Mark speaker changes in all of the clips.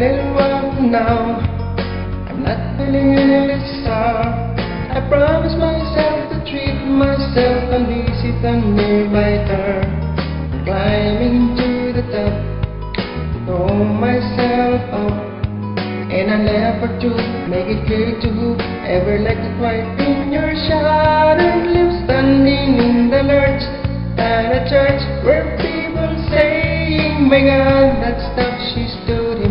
Speaker 1: now. I'm not feeling any sorrow. I promise myself to treat myself and visit a nearby tower. Climbing to the top, throw myself up. And I never to make it clear to whoever like to quiet in your shattered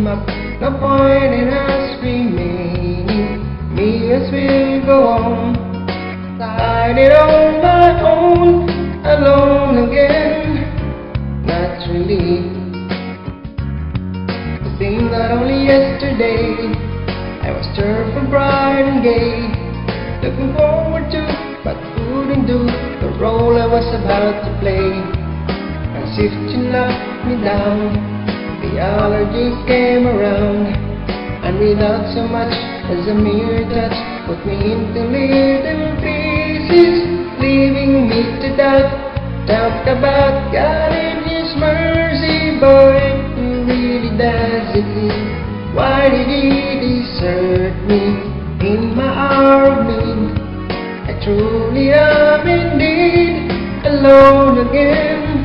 Speaker 1: up. No point in us remaining. Me as will go on. Started on my own, alone again. Naturally. It seemed that only yesterday I was from pride and gay, looking forward to but couldn't do the role I was about to play. As if to knock me down, the allergies came around, and without so much as a mere touch, put me into little pieces, leaving me to doubt. Talk about God in His mercy, boy, He really does it. Why did He desert me in my hour of need? I truly am indeed alone again,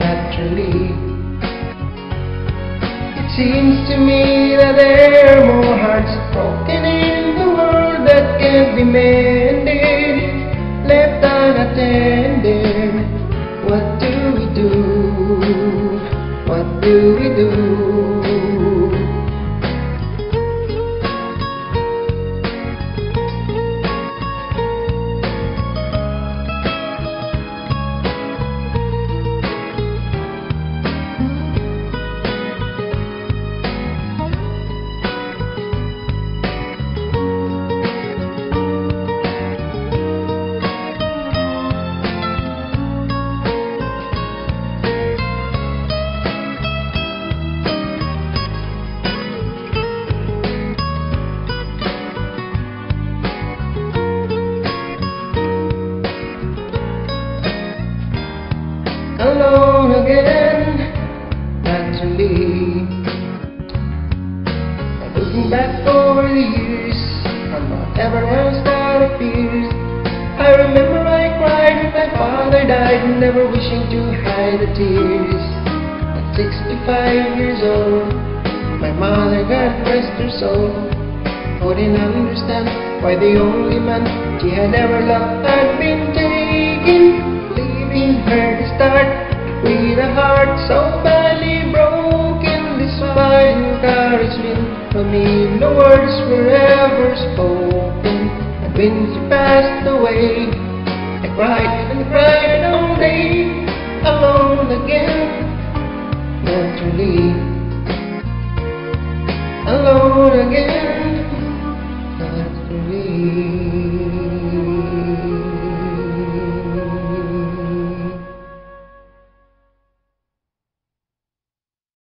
Speaker 1: naturally. Seems to me that there are more hearts broken in the world that can't be mended, left unattended. What do we do? What do we do? Whatever else that appears, I remember I cried when my father died, never wishing to hide the tears. At 65 years old, my mother, God rest her soul, couldn't understand why the only man she had ever loved had been taken leaving her to start with a heart so badly broken. Despite encouragement from me, no words were ever spoken. She passed away, I cried and cried all day, alone again. Naturally, alone again.